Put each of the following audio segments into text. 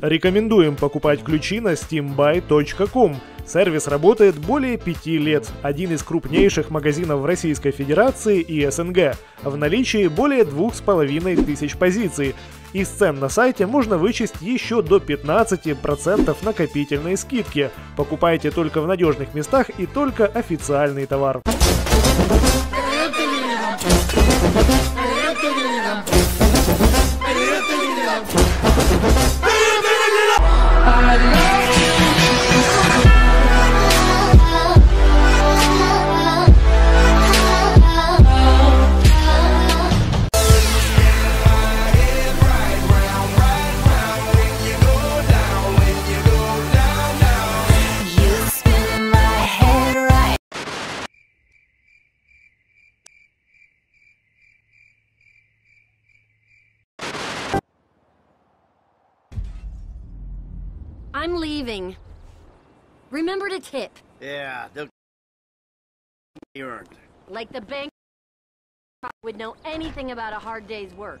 Рекомендуем покупать ключи на steambuy.com. Сервис работает более пяти лет. Один из крупнейших магазинов в Российской Федерации и СНГ. В наличии более двух с половиной тысяч позиций. Из цен на сайте можно вычесть еще до 15% накопительной скидки. Покупайте только в надежных местах и только официальный товар. You I'm leaving. Remember to tip, Yeah, they'll earned. like the bank would know anything about a hard day's work.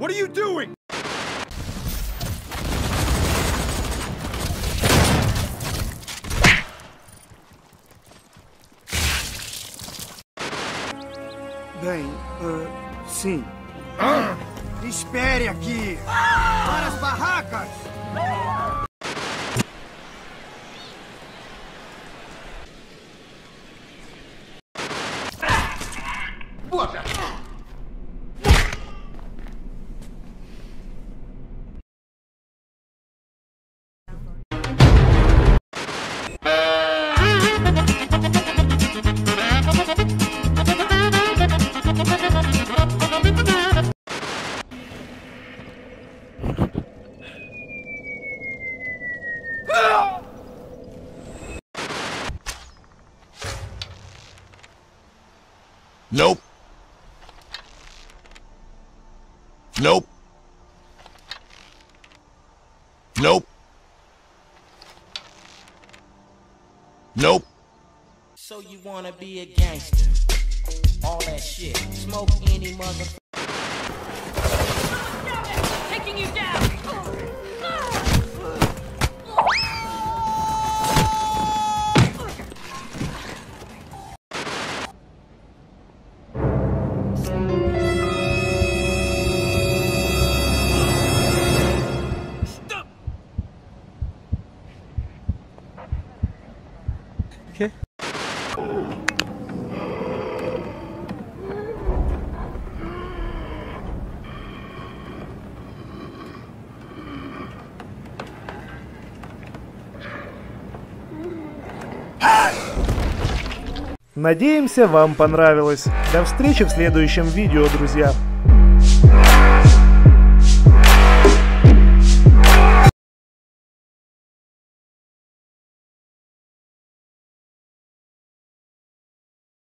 What are you doing? Bem, ah, sim. Espere aqui! Para as barracas! Nope. Nope. Nope. Nope. So you wanna be a gangster? All that shit. Smoke any mother. Надеемся, вам понравилось. До встречи в следующем видео, друзья.